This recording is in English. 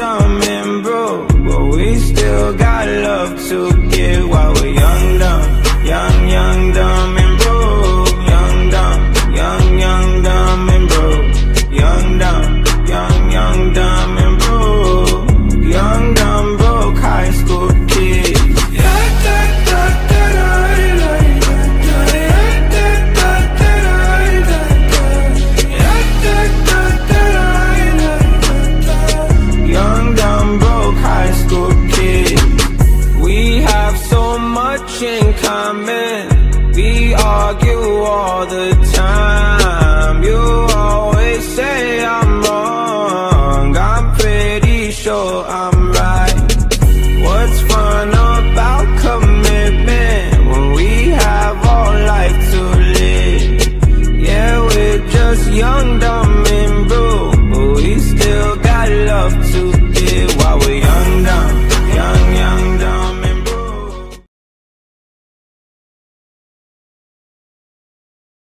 dumb, and broke But we still got love to so much in common. We argue all the time. You always say I'm wrong. I'm pretty sure